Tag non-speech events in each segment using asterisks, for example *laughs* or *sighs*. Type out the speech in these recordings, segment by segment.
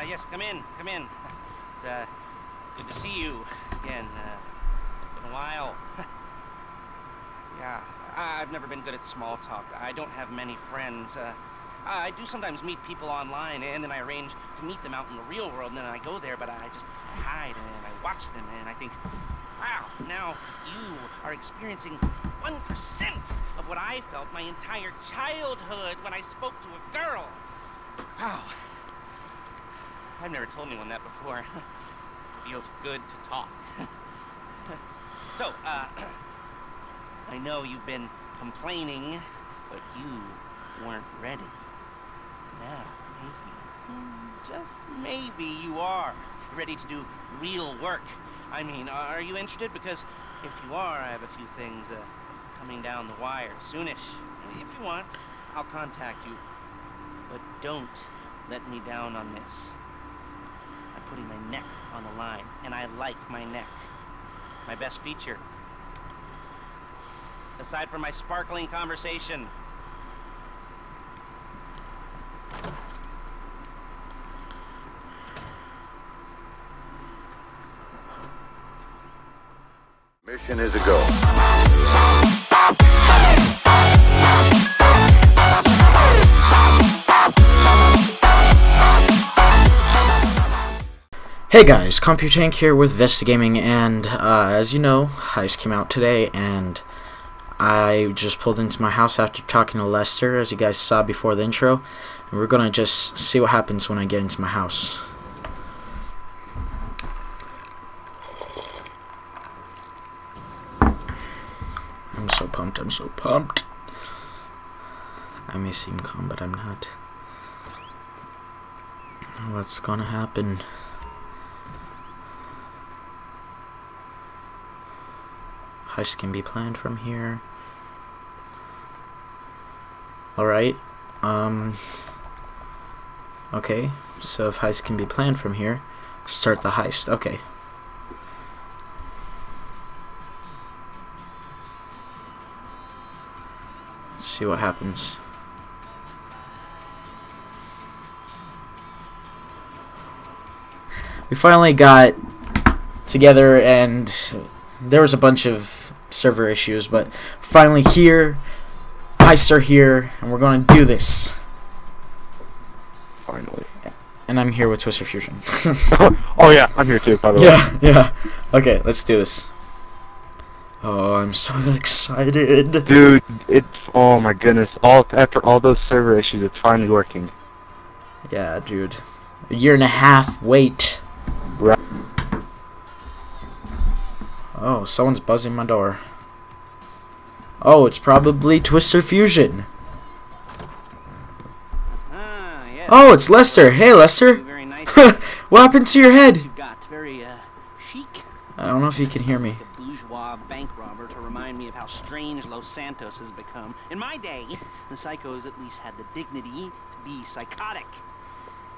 uh, yes, come in, come in. It's uh, good to see you again. Uh, been a while. *laughs* yeah, I've never been good at small talk. I don't have many friends. Uh, I do sometimes meet people online, and then I arrange to meet them out in the real world, and then I go there, but I just hide and I watch them, and I think, wow, now you are experiencing 1% of what I felt my entire childhood when I spoke to a girl. Wow. I've never told anyone that before. *laughs* Feels good to talk. *laughs* so, uh, *clears throat* I know you've been complaining, but you weren't ready. Now, maybe, mm, just maybe you are ready to do real work. I mean, are you interested? Because if you are, I have a few things uh, coming down the wire soonish. If you want, I'll contact you. But don't let me down on this. Putting my neck on the line, and I like my neck. It's my best feature. Aside from my sparkling conversation. Mission is a go. Hey guys, CompuTank here with Vesta Gaming, and uh, as you know, Heist came out today, and I just pulled into my house after talking to Lester, as you guys saw before the intro, and we're gonna just see what happens when I get into my house. I'm so pumped, I'm so pumped. I may seem calm, but I'm not. What's gonna happen? Heist can be planned from here. Alright. Um. Okay. So if heist can be planned from here, start the heist. Okay. Let's see what happens. We finally got together and there was a bunch of server issues, but finally here, heists are here, and we're going to do this. Finally. And I'm here with Twister Fusion. *laughs* oh yeah, I'm here too. By the way. yeah, yeah. Okay, let's do this. Oh, I'm so excited. Dude, it's oh my goodness! All after all those server issues, it's finally working. Yeah, dude. A year and a half wait. Right. Oh, someone's buzzing my door. Oh, it's probably Twister Fusion. Ah, yes. Oh, it's Lester. Hey, Lester. Very nice. *laughs* what happened to your head? You've got very, uh, chic. I don't know if you can hear me. a bourgeois bank robber to remind me of how strange Los Santos has become. In my day, the psychos at least had the dignity to be psychotic.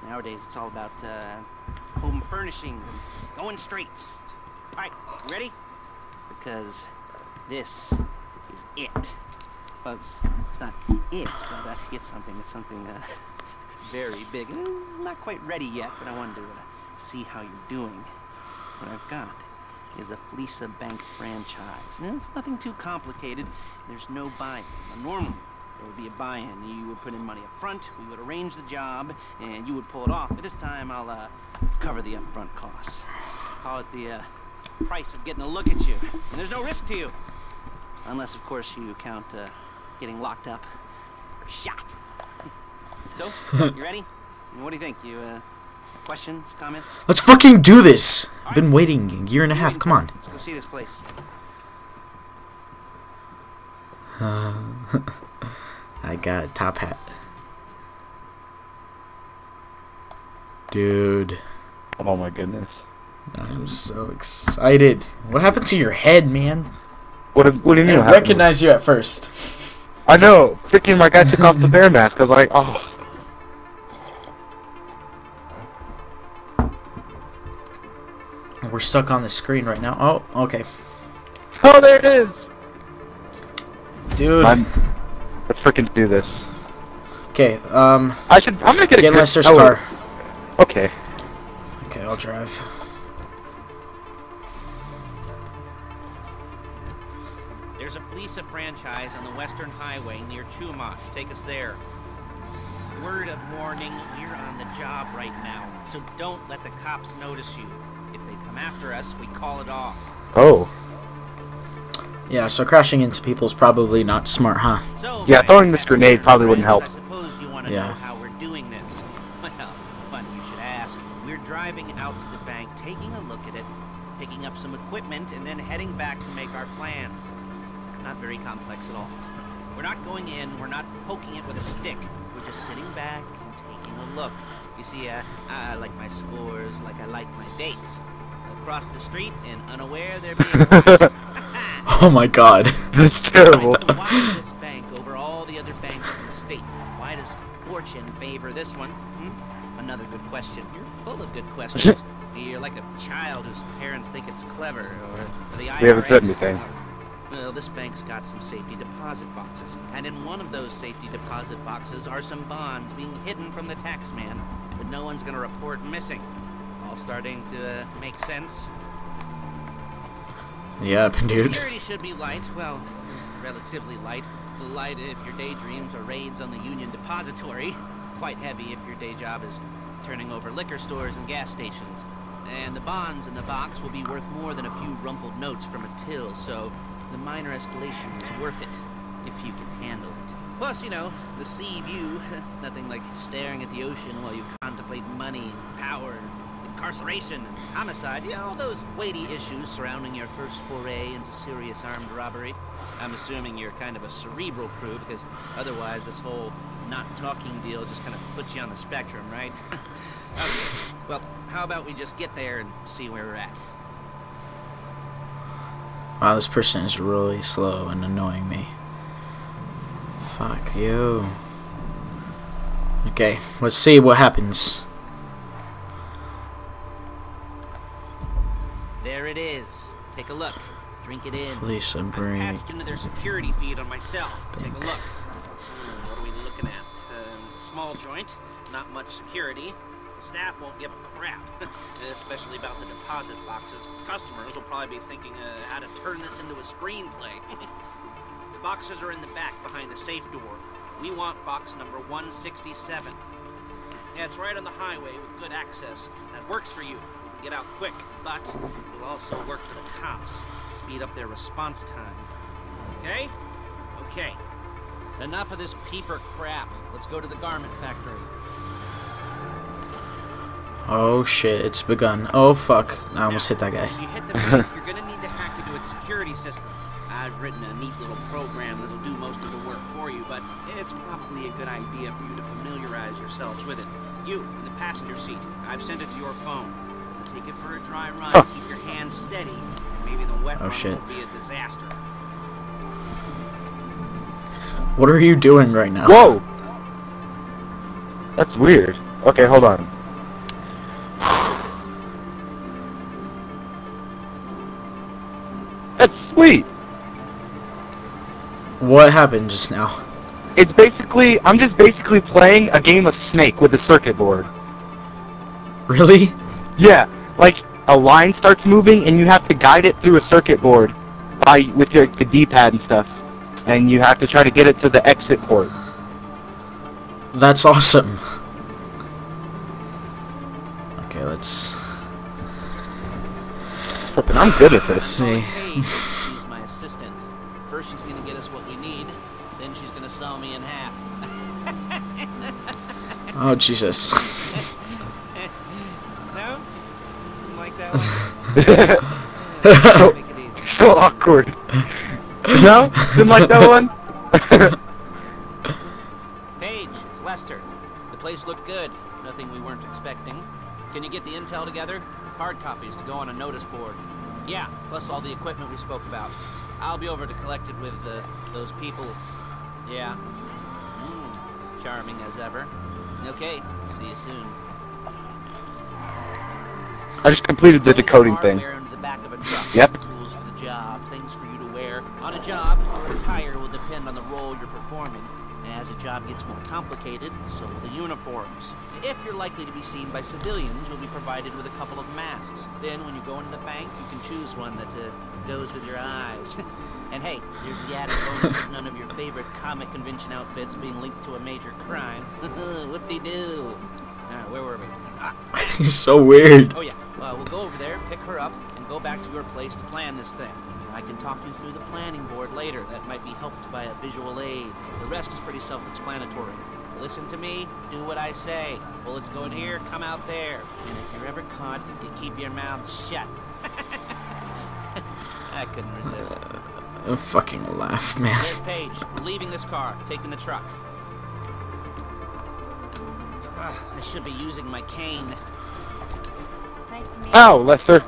Nowadays, it's all about uh, home furnishing and going straight. All right, you ready? Because this is it. Well, it's, it's not it, but uh, it's something. It's something uh, *laughs* very big. Eh, Not quite ready yet, but I wanted to uh, see how you're doing. What I've got is a Fleeca Bank franchise. And it's nothing too complicated. There's no buy-in. Normally, there would be a buy-in. You would put in money up front, we would arrange the job, and you would pull it off. But this time, I'll uh, cover the upfront costs. Call it the uh, price of getting a look at you. And there's no risk to you. Unless, of course, you count uh, getting locked up or shot. *laughs* So, you ready? What do you think? You, uh, questions, comments? Let's fucking do this. I've been waiting a year and a half. Come on. Let's go see this place. *laughs* I got a top hat. Dude, Oh my goodness. I'm so excited. What happened to your head, man? What? do- What do you mean? I recognize you at first. I know. Freaking my guy took off the bear mask. I was like, oh. We're stuck on the screen right now. Oh, okay. Oh, there it is. Dude. I'm, let's freaking do this. Okay, um, I should. I'm gonna get a get good- Lester's oh, car. Okay. Okay, I'll drive. There's a franchise on the Western Highway near Chumash. Take us there. Word of warning, we're on the job right now, so don't let the cops notice you. If they come after us, we call it off. Oh. Yeah, so crashing into people is probably not smart, huh? So, Yeah, throwing this grenade probably wouldn't help. I suppose you want to Yeah. know how we're doing this. *laughs* Well, funny you should ask. We're driving out to the bank, taking a look at it, picking up some equipment, and then heading back to make our plans. Not very complex at all. We're not going in, we're not poking it with a stick. We're just sitting back and taking a look. You see, uh, I like my scores like I like my dates. Across the street and unaware they're being *laughs* watched. *laughs* Oh my god. *laughs* That's terrible. Right, so why is this bank over all the other banks in the state? Why does fortune favor this one? Hmm? Another good question. You're full of good questions. You're like a child whose parents think it's clever, or the IRS. We haven't said anything. Well, this bank's got some safety deposit boxes, and in one of those safety deposit boxes are some bonds being hidden from the tax man that no one's gonna report missing. All starting to uh, make sense. Yeah, *laughs* dude. Security should be light, well, relatively light. Light if your daydreams are raids on the Union Depository. Quite heavy if your day job is turning over liquor stores and gas stations. And the bonds in the box will be worth more than a few rumpled notes from a till, so the minor escalation is worth it, if you can handle it. Plus, you know, the sea view, *laughs* nothing like staring at the ocean while you contemplate money, power, and incarceration, and homicide, you know, all those weighty issues surrounding your first foray into serious armed robbery. I'm assuming you're kind of a cerebral crew, because otherwise this whole not talking deal just kind of puts you on the spectrum, right? *laughs* okay. Well, how about we just get there and see where we're at? Wow, this person is really slow and annoying me. Fuck you. Okay, let's see what happens. There it is. Take a look. Drink it in. Police I've break. patched into their security feed on my cell. Take a look. Hmm, what are we looking at? Um, small joint, not much security. Staff won't give a crap, *laughs* especially about the deposit boxes. Customers will probably be thinking uh, how to turn this into a screenplay. *laughs* the boxes are in the back behind a safe door. We want box number 167. Yeah, it's right on the highway with good access. That works for you. You Get out quick, but it'll also work for the cops. Speed up their response time. Okay? Okay. Enough of this peeper crap. Let's go to the garment factory. Oh shit, it's begun. Oh fuck, I almost hit that guy. You hit the *laughs* bank, you're gonna need to hack into its security system. I've written a neat little program that'll do most of the work for you, but it's probably a good idea for you to familiarize yourselves with it. You, in the passenger seat, I've sent it to your phone. Take it for a dry run, Huh. keep your hands steady, and maybe the wet Oh, run shit. won't be a disaster. What are you doing right now? Whoa! That's weird. Okay, hold on. Sweet. What happened just now? It's basically, I'm just basically playing a game of Snake with a circuit board. Really? Yeah, like a line starts moving and you have to guide it through a circuit board by with your the D-pad and stuff, and you have to try to get it to the exit port. That's awesome. Okay, let's Flippin', I'm good at this. see. Paige, she's my assistant. First she's gonna get us what we need, then she's gonna saw me in half. Oh Jesus. *laughs* No? Didn't Like that one? *laughs* Make so awkward. no? Didn't like that one? *laughs* Paige, it's Lester. The place looked good. Nothing we weren't expecting. Can you get the intel together? Hard copies to go on a notice board. Yeah, plus all the equipment we spoke about. I'll be over to collect it with uh, those people. Yeah. Mm, charming as ever. Okay, see you soon. I just completed the decoding thing. the back of a truck. Yep. Tools for the job, things for you to wear. On a job, your attire will depend on the role you're performing. As the job gets more complicated, so will the uniforms. If you're likely to be seen by civilians, you'll be provided with a couple of masks. Then, when you go into the bank, you can choose one that uh, goes with your eyes. *laughs* and hey, there's the added bonus of none of your favorite comic convention outfits being linked to a major crime. *laughs* Whoop-de-doo. Alright, where were we? Ah, *laughs* He's so weird. Oh yeah, uh, we'll go over there, pick her up, and go back to your place to plan this thing. I can talk you through the planning board later. That might be helped by a visual aid. The rest is pretty self-explanatory. Listen to me, do what I say. Bullets go in here, come out there. And if you're ever caught, you keep your mouth shut. *laughs* I couldn't resist. I fucking laugh, *laughs* man. There's Paige. We're leaving this car, taking the truck. Ugh, I should be using my cane. Nice to meet you. Ow, Lester.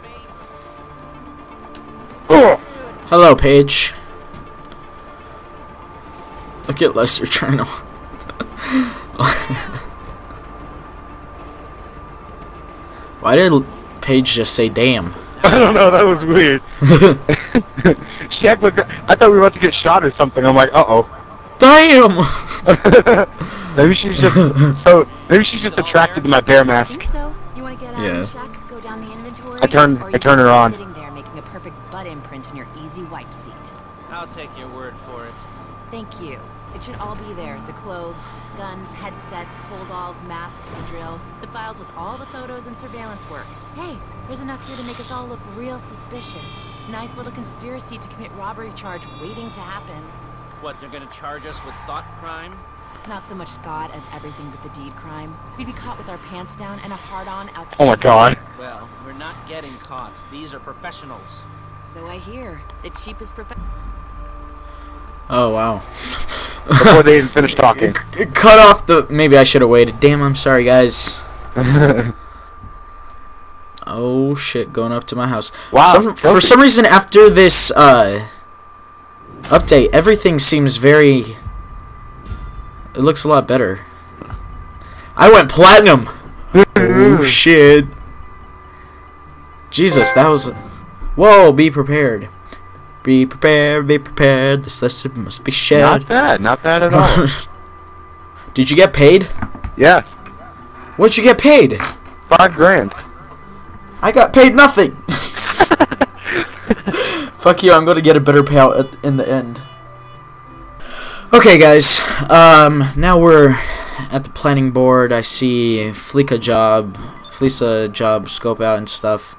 Ugh. Hello, Paige. Look at Lester *laughs* trying to. Why did Paige just say damn? I don't know, that was weird. *laughs* Shaq looked, I thought we were about to get shot or something. I'm like, uh-oh. Damn! *laughs* maybe she's just so maybe she's just attracted to my bear I mask. think so. You want to get out Yeah. and check, go down the inventory? I turn- or I you turn her on. Sitting there making a perfect butt imprint in your easy wipe seat. I'll take your word for it. Thank you. It should all be there. The clothes, guns, headsets, holdalls, masks, the drill. The files with all the photos and surveillance work. Hey, there's enough here to make us all look real suspicious. Nice little conspiracy to commit robbery charge waiting to happen. What, they're gonna charge us with thought crime? Not so much thought as everything but the deed crime. We'd be caught with our pants down and a hard-on out to Oh my god. Well, we're not getting caught. These are professionals. So I hear. The cheapest prof- Oh, wow. Before they even finish talking. *laughs* C- Cut off the. Maybe I should have waited. Damn, I'm sorry, guys. *laughs* Oh shit, going up to my house. Wow, Some, for some reason, after this uh, update, everything seems very. It looks a lot better. I went platinum. oh shit. Jesus, that was. Whoa! Be prepared. Be prepared. Be prepared. This lesson must be shared. not bad, not bad at all. *laughs* Did you get paid? yeah, What'd you get paid? five grand. I got paid nothing. *laughs* *laughs* Fuck you, I'm gonna get a better payout at, in the end. Okay, guys. Um, now we're at the planning board. I see Fleeka job, Fleeca job scope out and stuff.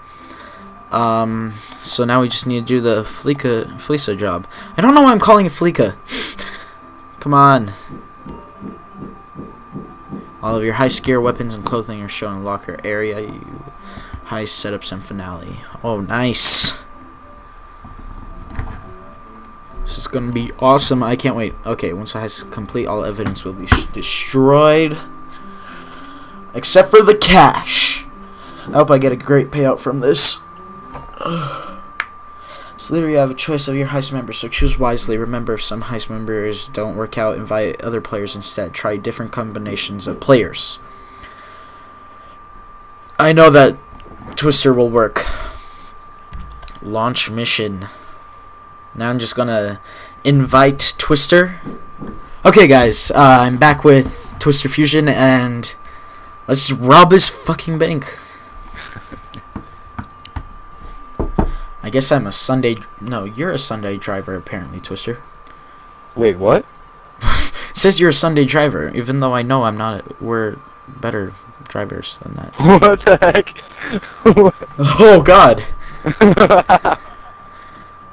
Um, so now we just need to do the Fleeka Fleeca job. I don't know why I'm calling it Fleeka. *laughs* Come on. All of your high gear, weapons, and clothing are shown in locker area. You high setups and finale. Oh, nice. This is gonna be awesome. I can't wait. Okay, once I has complete, all evidence will be destroyed, except for the cash. I hope I get a great payout from this. *sighs* So later you have a choice of your heist members, so choose wisely. Remember, if some heist members don't work out, invite other players instead. Try different combinations of players. I know that Twister will work. Launch mission. Now I'm just gonna invite Twister. Okay, guys, uh, I'm back with Twister Fusion, and let's rob this fucking bank. I guess I'm a Sunday. No, you're a Sunday driver, apparently, Twister. Wait, what? It *laughs* says you're a Sunday driver, even though I know I'm not. We're better drivers than that. *laughs* What the heck? *laughs* Oh God!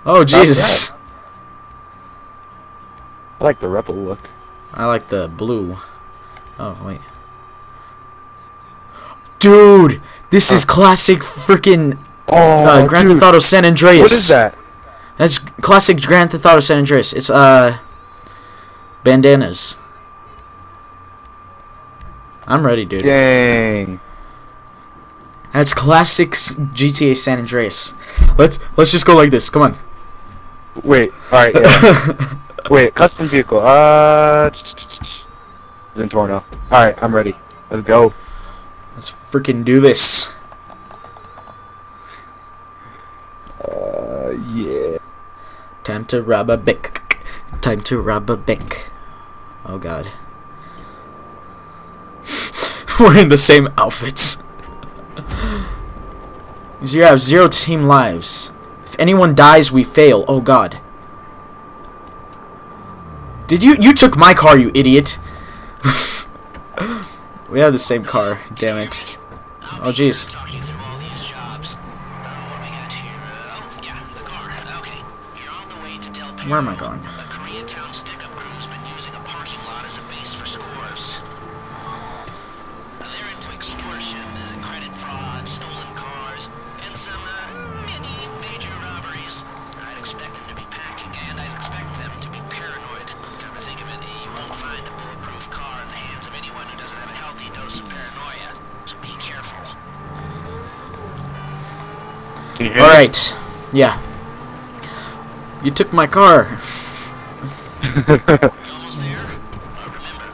Oh Jesus! I like the rebel look. I like the blue. Oh wait. Dude, this is classic freaking Oh, uh, Grand dude, Theft Auto San Andreas. What is that? That's classic Grand Theft Auto San Andreas. It's uh bandanas. I'm ready, dude. Dang. That's classic GTA San Andreas. Let's let's just go like this. Come on. Wait, alright, yeah. *laughs* Wait, custom vehicle. Uh. Zentorno. Alright, I'm ready. Let's go. Let's freaking do this. Uh, yeah. Time to rob a bank. Time to rob a bank. Oh god. *laughs* We're in the same outfits. *laughs* you have zero team lives. If anyone dies, we fail. Oh god. Did you you took my car, you idiot? *laughs* we have the same car. Damn it. Oh jeez. Where am I going? A Koreatown stick-up crew's been using a parking lot as a base for scores. They're into extortion, uh, credit fraud, stolen cars, and some, uh, mini major robberies. I'd expect them to be packing, and I'd expect them to be paranoid. Come to think of it, you won't find a bulletproof car in the hands of anyone who doesn't have a healthy dose of paranoia. So be careful. Can you hear me? Alright. Yeah. You took my car.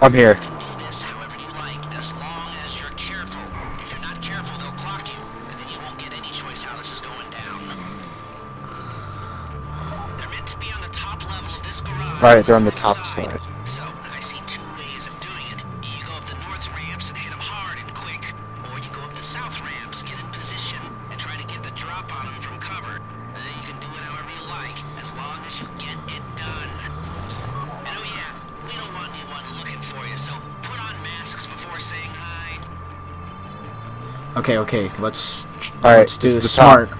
I'm here. All right, they're on the top as Okay, okay. Let's Alright, let's do the this top. smart.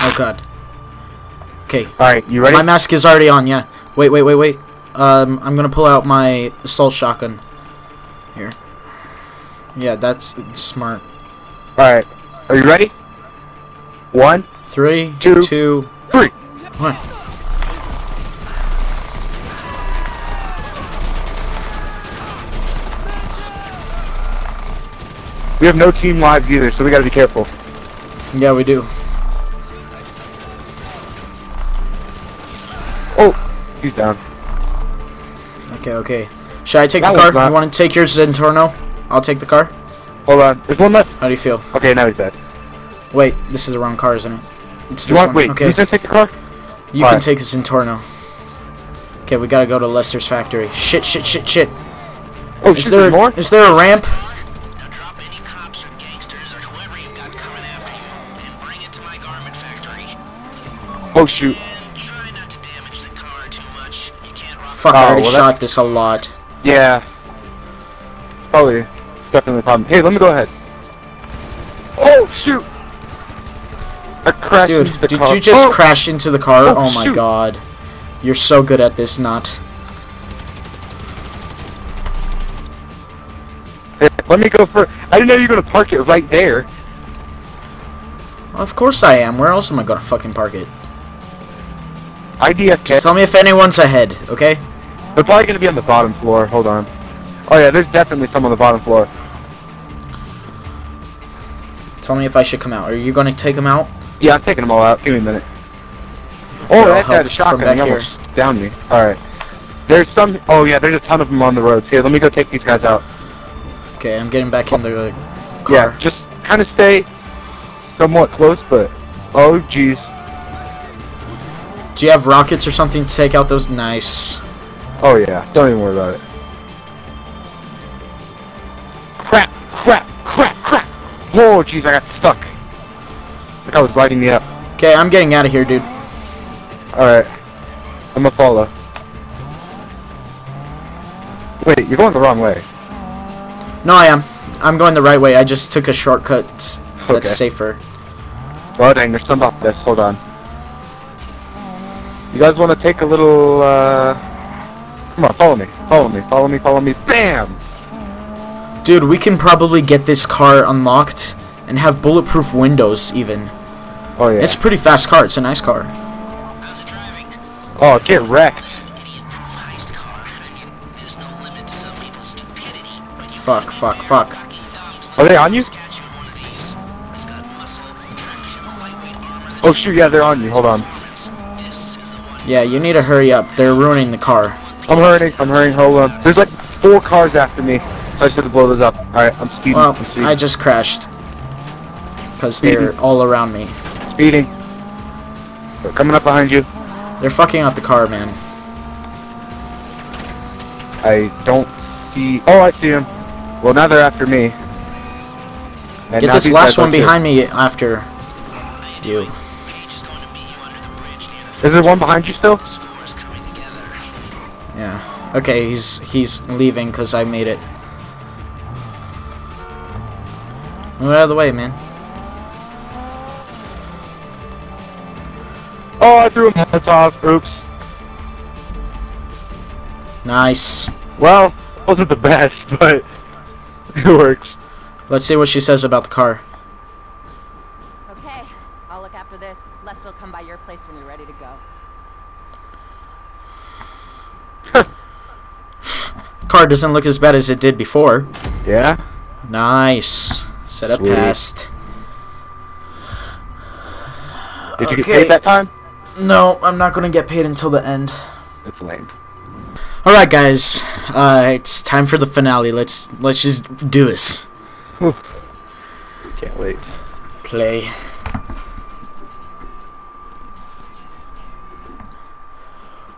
Oh god. Okay. Alright, you ready? My mask is already on, yeah. Wait, wait, wait, wait. Um, I'm gonna pull out my assault shotgun. Here. Yeah, that's smart. Alright. Are you ready? One, Three, Two. two, one. We have no team lives either, so we gotta be careful. Yeah, we do. Oh, he's down. Okay, okay. Should I take That the car? not- You want to take yours, Zentorno? I'll take the car. Hold on. There's one left. How do you feel? Okay, now he's dead. Wait, this is the wrong car, isn't it? It's You this want? one. Wait, okay. gonna take the car? You can Alright. take the Zentorno. Okay, we gotta go to Lester's factory. Shit, shit, shit, shit. Oh, Is there more? is there a ramp? Oh, you can't rob Fuck, oh, I Oh, already well, shot this a lot. Yeah. Oh, Probably. Definitely a problem. Hey, let me go ahead. Oh shoot! I crashed Dude, the did car. you just oh! crash into the car? Oh, Oh, my shoot. god. You're so good at this, not. Hey, Let me go for. I didn't know you were gonna park it right there. Of course I am. Where else am I gonna fucking park it? IDFK. Just tell me if anyone's ahead, okay? They're probably gonna be on the bottom floor. Hold on. Oh yeah, there's definitely some on the bottom floor. Tell me if I should come out. Are you gonna take them out? Yeah, I'm taking them all out. Give me a minute. Oh, that guy had a shotgun. He here. almost downed me. Alright. There's some. Oh yeah, there's a ton of them on the roads. Here, let me go take these guys out. Okay, I'm getting back in the oh. car. Yeah, just kind of stay somewhat close, but. Oh jeez. Do you have rockets or something to take out those? Nice. Oh yeah, don't even worry about it. Crap! Crap! Crap! Crap! Oh jeez, I got stuck. Like I was lighting me up. Okay, I'm getting out of here, dude. Alright. I'm gonna follow. Wait, you're going the wrong way. No, I am. I'm going the right way. I just took a shortcut that's Okay. safer. Oh dang, there's some up this. Hold on. You guys want to take a little, uh... Come on, follow me. Follow me. Follow me. Follow me. Bam! Dude, we can probably get this car unlocked and have bulletproof windows even. Oh yeah. It's a pretty fast car. It's a nice car. How's it driving? Oh, get wrecked. Idiot-proof heist car. I mean, there's no limit to some people's stupidity. But you Fuck, fuck, fuck. cocky dumb to Are they on you? catch you in one of these. It's got muscle, traction, lightweight armor that Oh shoot, yeah, they're on you. Hold on. Yeah, you need to hurry up. They're ruining the car. I'm hurrying. I'm hurrying. Hold on. There's like four cars after me. So I to blow those up. Alright, I'm speeding. Well, I'm speeding. I just crashed. Because they're all around me. speeding. They're coming up behind you. They're fucking up the car, man. I don't see. Oh, I see him. Well, now they're after me. And Get this last one behind me after you. Is there one behind you still? scores coming together. Yeah. Okay, he's he's leaving because I made it. Move out of the way, man. Oh, I threw a Molotov. Oops. Nice. Well, wasn't the best, *laughs* but it works. Let's see what she says about the car. Okay, I'll look after this. Lester will come by your place when you're ready to go. Car doesn't look as bad as it did before. Yeah. Nice. Set up Sweet. past. Did you get paid that time? No, I'm not gonna get paid until the end. It's lame. All right, guys. Uh, it's time for the finale. Let's let's just do this. *laughs* Can't wait. Play.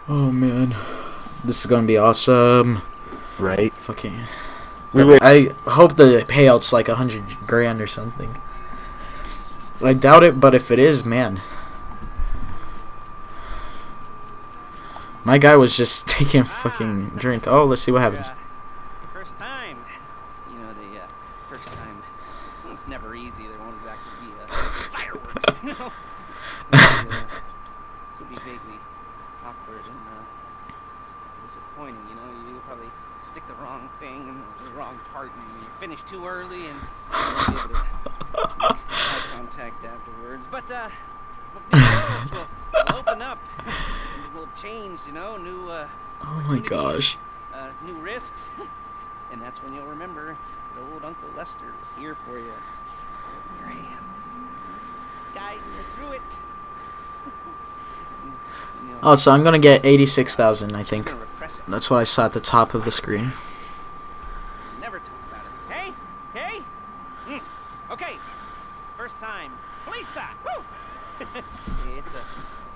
Oh man, this is gonna be awesome. Right. Fucking. We wait. I hope the payout's like a hundred grand or something. I doubt it, but if it is, man. My guy was just *laughs* taking a fucking drink. Oh, let's see what happens. Uh, first time. You know, the uh, first times. It's never easy. There won't exactly be uh, *laughs* fireworks. *laughs* You know. Could, uh, could be vaguely awkward and uh, disappointing. You know, you probably stick the wrong thing in the wrong part, and you finish too early, and you won't be able to eye contact afterwards. But uh, but new worlds will, will open up. *laughs* it will change. You know, new. Uh, Oh my gosh. uh, new risks. *laughs* and that's when you'll remember that old Uncle Lester was here for you. Here I am. Guiding you through it. You know, Oh, so I'm gonna get eighty-six thousand, I think. gonna repress it. That's what I saw at the top of the screen. Never talk about it. Hey? Hey? Mm. Okay. First time. Lisa! Woo! it's a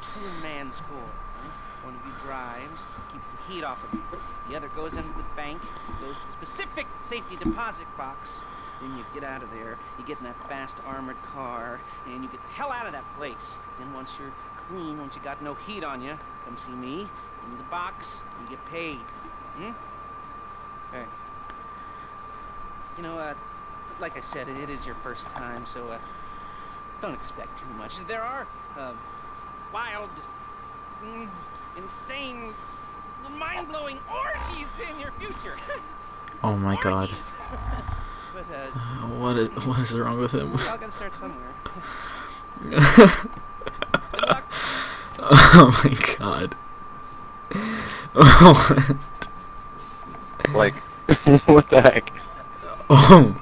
two-man score. Right? One of you drives, keeps the heat off of you. The other goes into the bank, goes to a specific safety deposit box. Then you get out of there, you get in that fast armored car, and you get the hell out of that place. Then once you're clean, once you got no heat on you, come see me, in the box, you get paid. Hmm? Hey. You know, uh, like I said, it, is your first time, so uh, don't expect too much. There are uh, wild, mm, insane, mind-blowing orgies in your future. *laughs* Oh my god. *laughs* But uh, What is what is wrong with him? We're all gotta start somewhere. *laughs* Oh my god. Oh. Like, *laughs* what the heck? oh.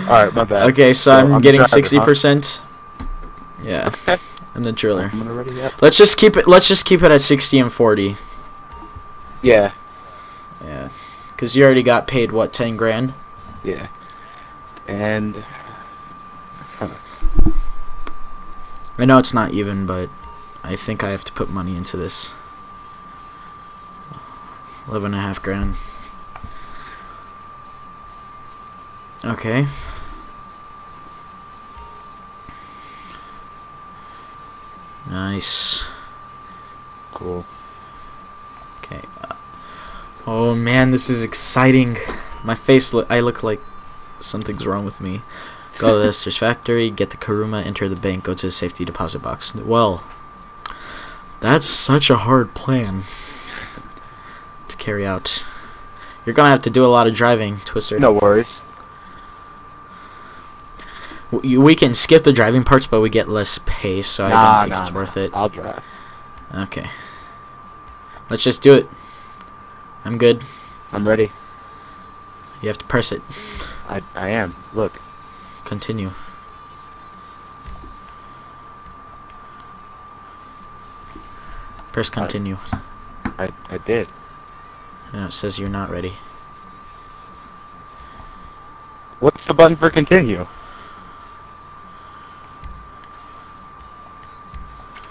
All right, my bad. Okay, so So, I'm, I'm getting driver, sixty percent. Yeah, Okay. I'm the driller. I'm ready. Let's just keep it. Let's just keep it at sixty and forty. Yeah. Yeah, because you already got paid what ten grand. Yeah. And I know it's not even, but I think I have to put money into this. Eleven and a half grand. Okay. Nice. cool. Okay. Uh, oh man, this is exciting. My face look I look like something's wrong with me. Go to the Esther's factory, get the Kuruma, enter the bank, go to the safety deposit box. Well, that's such a hard plan to carry out. You're gonna have to do a lot of driving, Twister. No worries. We can skip the driving parts, but we get less pay, so I Nah, don't think nah, it's nah. worth it. I'll drive. Okay. Let's just do it. I'm good. I'm ready. You have to press it. I I am. Look. Continue. Press continue. I I did. And it says you're not ready. What's the button for continue?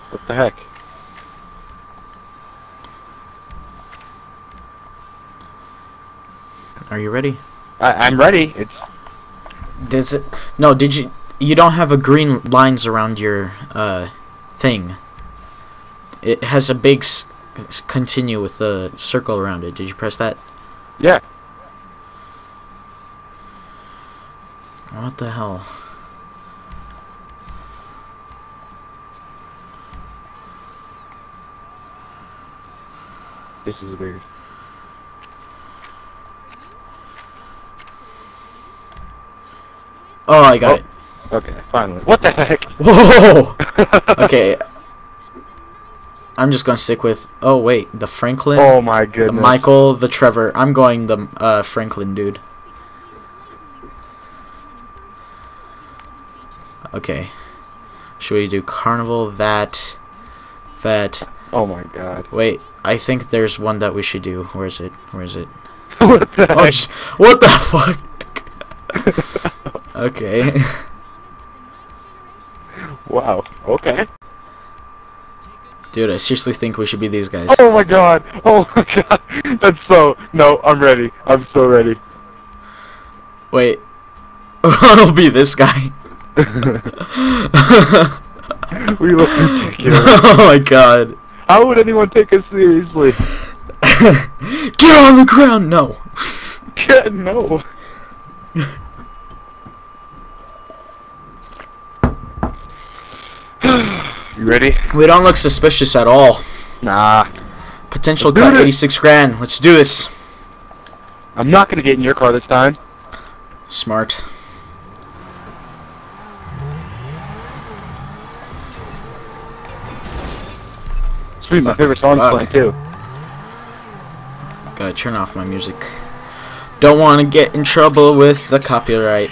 What the heck? Are you ready? I, I'm ready. It's Does it? No. Did you? You don't have a green lines around your uh thing. It has a big continue with the circle around it. Did you press that? yeah. What the hell? This is weird. Oh, I got Oh. it. Okay, finally. What the heck? *laughs* Whoa. *laughs* okay. I'm just gonna stick with. Oh wait, the Franklin, Oh my the. Michael, the Trevor. I'm going the uh, Franklin dude. Okay. Should we do Carnival? That. That. Oh my god. Wait, I think there's one that we should do. Where is it? Where is it? *laughs* what the Oh, heck? what the fuck? *laughs* okay. wow. Okay. Dude, I seriously think we should be these guys. Oh my god. Oh my *laughs* god. That's so. No, I'm ready. I'm so ready. Wait. *laughs* I'll be this guy. we look ridiculous. oh my god. How would anyone take us seriously? Get on the ground! No. Yeah, no. You ready? We don't look suspicious at all. Nah. Potential Let's cut 86 grand. Let's do this. I'm not gonna get in your car this time. Smart. Sweet, my favorite song's Fuck. playing too. Gotta turn off my music. Don't want to get in trouble with the copyright.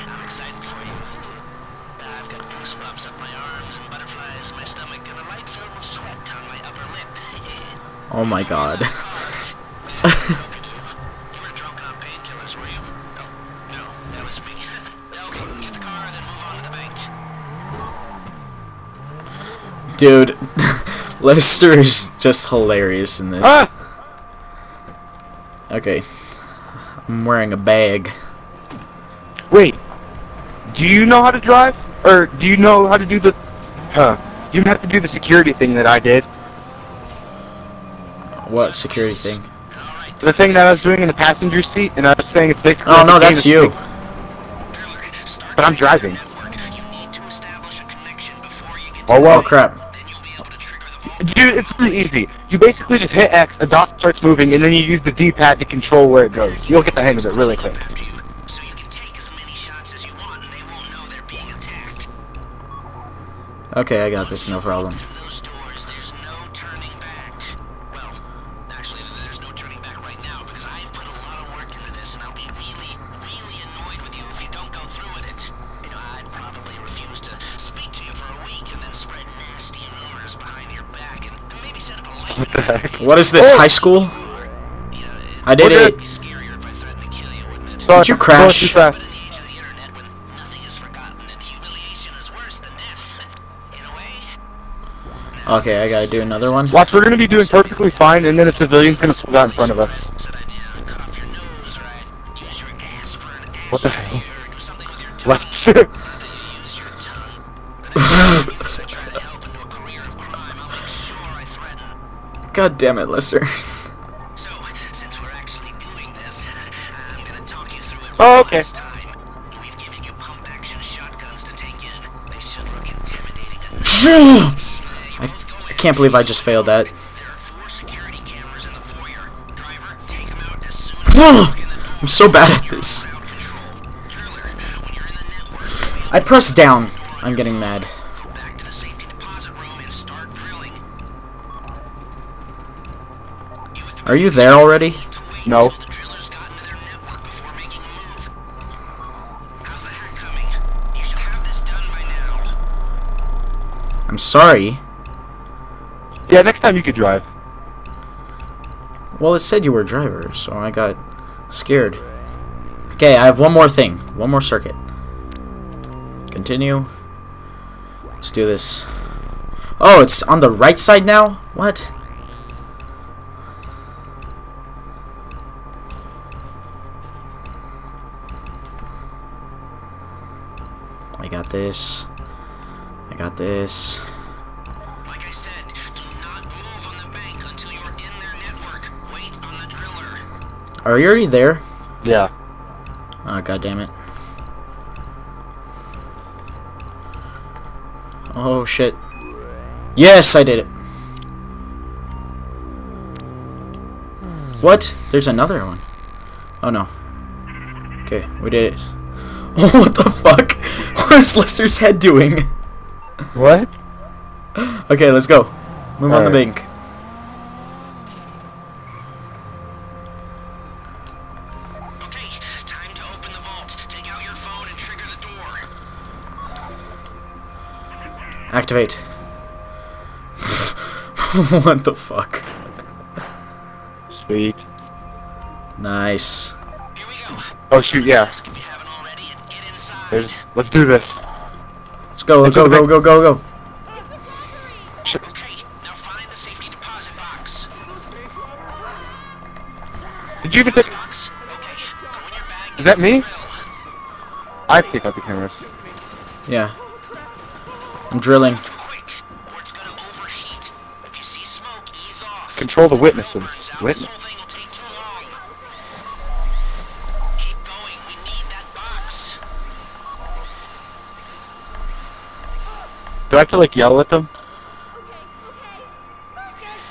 To my god. *laughs* Dude, *laughs* Lester is just hilarious in this. Ah! Okay. I'm wearing a bag. Wait. Do you know how to drive? Or do you know how to do the... Huh. You have to do the security thing that I did. What security thing? The thing that I was doing in the passenger seat, and I was saying it's basically... Oh no, that's you. But I'm driving. network. You need to establish a connection before you get Oh well. crap. Then you'll be able to trigger the vault. Dude, it's really easy. You basically just hit X, a dot starts moving, and then you use the D-pad to control where it goes. You'll get the hang of it really quick. after you, so you can take as many shots as you want and they won't know they're being attacked. Okay, I got this, no problem. What the heck? What is this, high school? I did it. be scarier if I threatened to kill you, wouldn't it? Sorry, Did you crash? too fast. But in the age of the internet, when nothing is forgotten and humiliation is worse than death, in a way, Okay, I gotta do another one. Watch, we're gonna be doing perfectly fine, and then a civilian's gonna pull out in front of us. said I'd uh, cut God damn it, Lister. *laughs* So, since we're actually doing this, I'm gonna talk you through it Oh, one okay. time. We've given you pump-action shotguns to take in. They should look intimidating enough. *sighs* I, f- I can't believe I just failed that. There are four security cameras in the foyer. Driver, take them out as soon as you I'm *sighs* walk in the door. so bad at this. Crowd control. Driller, when you're in the network, I pressed down. I'm getting mad. Have you there already? No. I'm sorry. Yeah, next time you could drive. Well, it said you were a driver, so I got scared. Okay, I have one more thing. One more circuit. Continue. Let's do this. Oh, it's on the right side now? What? This. I got this. Like I said, do not move on the bank until you're in their network. Wait on the driller. Are you already there? Yeah. Oh god damn it. Oh shit. Yes, I did it. What? There's another one. Oh no. Okay, we did it. *laughs* What the fuck? What *laughs* is Lester's head doing? What? Okay, let's go. Move on the bank. Okay, time to open the vault. Take out your phone and trigger the door. Activate. *laughs* what the fuck? Sweet. Nice. Here we go. Oh shoot, yeah. There's, let's do this. Let's go, Let's go, go go, go, go, go. Okay, now find the safety deposit box. Did you even take? Okay, go in your bag. Is that me? I pick up the cameras. Yeah. I'm drilling. Quick, or it's gonna overheat. If you see smoke, ease off. Control the witnesses. Witness. Do I have to like yell at them?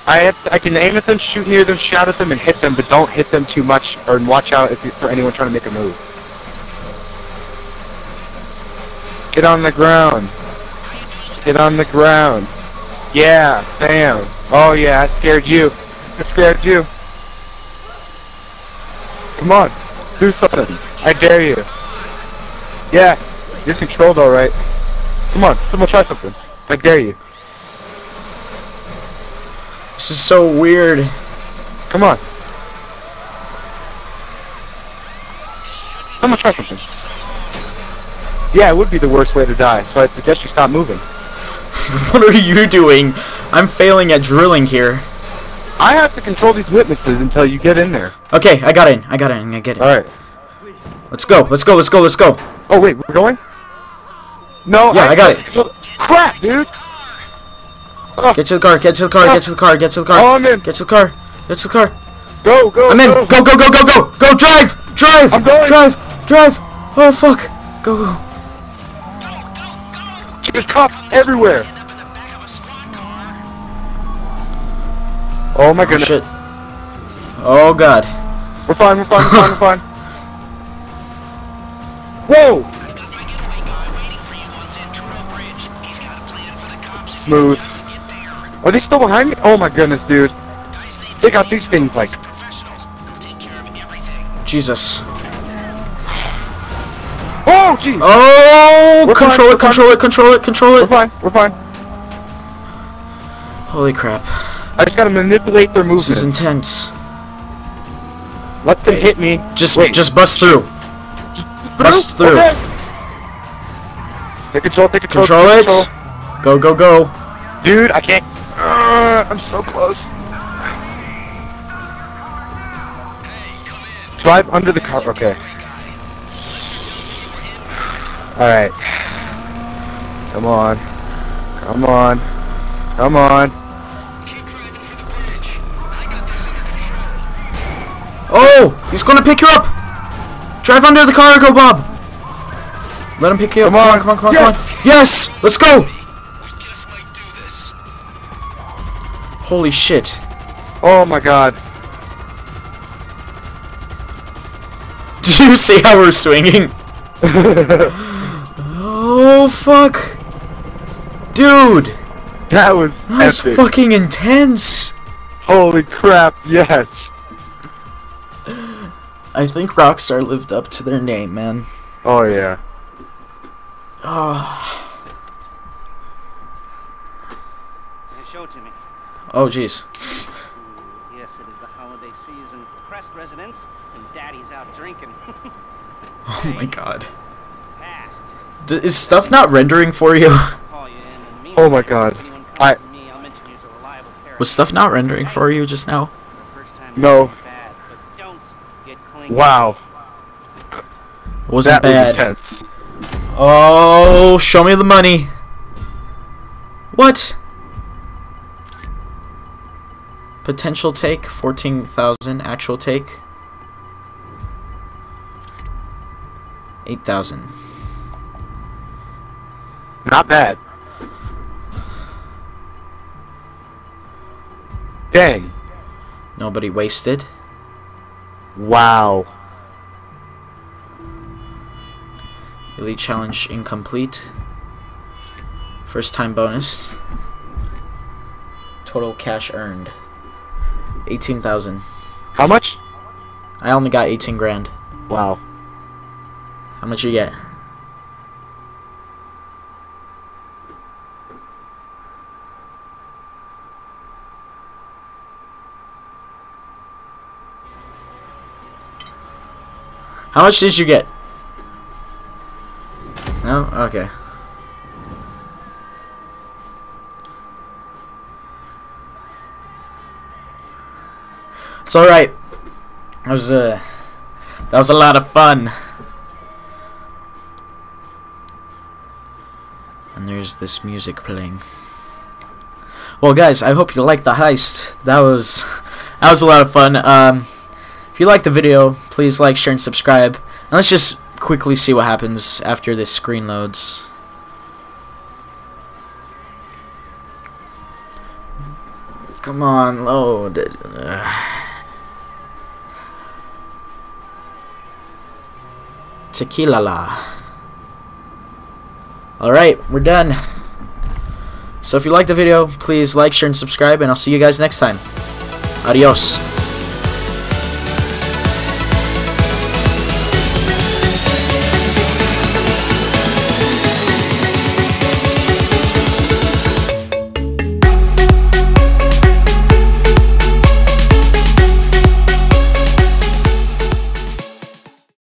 I have I can aim at them, shoot near them, shout at them, and hit them, but don't hit them too much, or watch out if you, for anyone trying to make a move. Get on the ground. Get on the ground. Yeah, bam. Oh yeah, I scared you. I scared you. Come on, do something. I dare you. Yeah, you're controlled alright. Come on, someone try something. I dare you. This is so weird. Come on. Someone try something. Yeah, it would be the worst way to die, so I suggest you stop moving. *laughs* What are you doing? I'm failing at drilling here. I have to control these witnesses until you get in there. Okay, I got in. I got in. I get it. Alright. Let's go. Let's go. Let's go. Let's go. Oh, wait, we're going? No, Yeah, I got it. Crap, dude! Get to the car. Get to the car. Get to the car. Get to the car. Oh, I'm in. Get to the car. Get to the car. Go, go, I'm in. go! Go, go, go, go, go. Drive. Drive. I'm going. Drive. Drive. Oh, fuck. Go, go. There's cops everywhere! Oh my Oh, shit. Oh, God. We're fine, we're fine, we're fine, we're *laughs* fine. Whoa! Smooth. Are they still behind me? Oh my goodness, dude. They got these things like Jesus. Oh jeez! Oh, We're fine, control we're it, control it, control it, control We're it. fine, we're fine. Holy crap. I just gotta manipulate their This is intense. Let them hit me. Just, Wait. just bust through. bust through. Okay. Take control, take control. Control take it. Go, go, go. Dude, I can't. Uh, I'm so close. Drive under the car. Okay. Alright. Come on. Come on. Come on. Oh, he's gonna pick you up. Drive under the Cargobob. Let him pick you up. Come on. Come on, come on, come on. Yes, let's go. Holy shit. Oh my god. *laughs* Did you see how we're swinging? *laughs* Oh, fuck. Dude, That was that was epic. fucking intense. Holy crap, yes. I think Rockstar lived up to their name, man. Oh yeah. Oh, Yeah, Show it to me. Oh jeez. Yes, it is the holiday season. Crest residence, and Daddy's out drinking. *laughs* Oh my god. Past. D- is stuff not rendering for you? *laughs* Call you in. And Oh my God. if anyone comes I- me, I'll mention a reliable Was stuff not rendering for you just now? The first time No. Bad, but don't get clingy. Wow. Wasn't that bad. was. Oh, show me the money. What? Potential take 14,000. Actual take 8,000. Not bad. Dang. Nobody wasted. Wow. Elite challenge incomplete. First time bonus. Total cash earned. 18,000. How much? I only got 18 grand. Wow. How much you get? How much did you get? No? Okay. It's alright. That was uh that was a lot of fun. And there's this music playing. Well guys, I hope you liked the heist. That was that was a lot of fun. Um if you liked the video, please like, share, and subscribe. And let's just quickly see what happens after this screen loads. Come on, load. Tequila la. Alright, we're done. So if you liked the video, please like, share, and subscribe, and I'll see you guys next time. Adios.